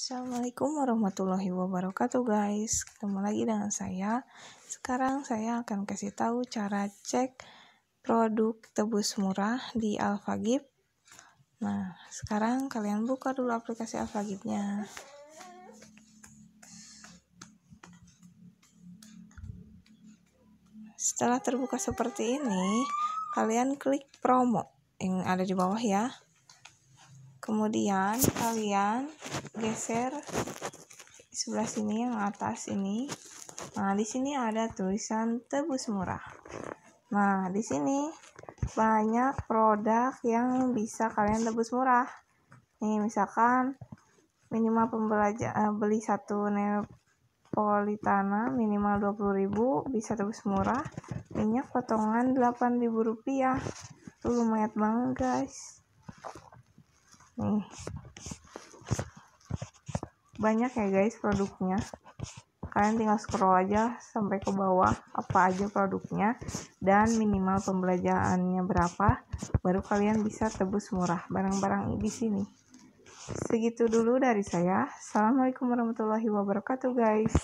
Assalamualaikum warahmatullahi wabarakatuh guys. Ketemu lagi dengan saya. Sekarang saya akan kasih tahu cara cek produk tebus murah di Alfagib Nah sekarang kalian buka dulu aplikasi Alfagibnya Setelah terbuka seperti ini Kalian klik promo yang ada di bawah ya kemudian kalian geser sebelah sini yang atas ini. Nah di sini ada tulisan tebus murah. Nah di sini banyak produk yang bisa kalian tebus murah. Nih misalkan minimal pembelajar uh, beli satu Neapolitana minimal 20.000 bisa tebus murah. Minyak potongan 8.000 rupiah. Tuh lumayan banget guys nih banyak ya guys produknya. Kalian tinggal scroll aja sampai ke bawah apa aja produknya dan minimal pembelajarannya berapa baru kalian bisa tebus murah barang-barang di sini. Segitu dulu dari saya. Assalamualaikum warahmatullahi wabarakatuh guys